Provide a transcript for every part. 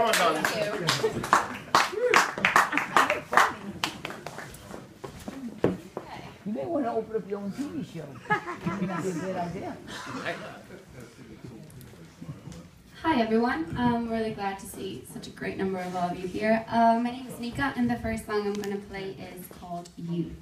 Come on, You may want to open up your own TV show. That's a good idea. Hi everyone, um, really glad to see such a great number of all of you here. Uh, my name is Nika and the first song I'm going to play is called You.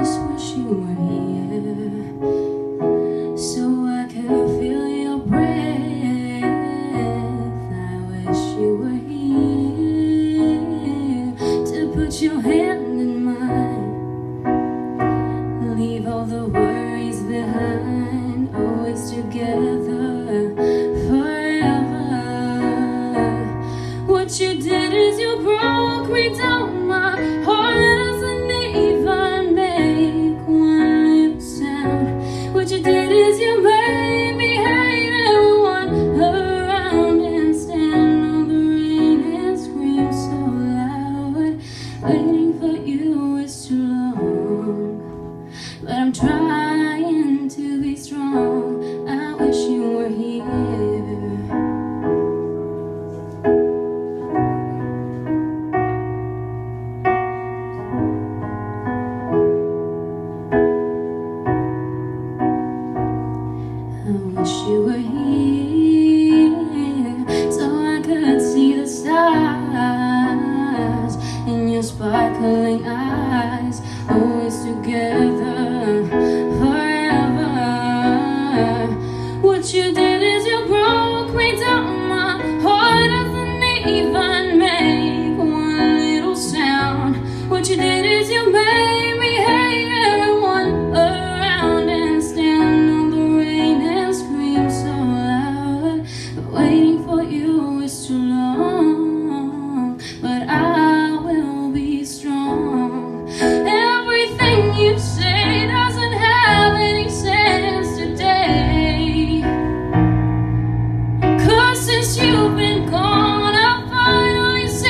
is where she went. always together forever. What you did is you broke me down. My heart doesn't even make one little sound. What you did is you made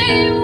you.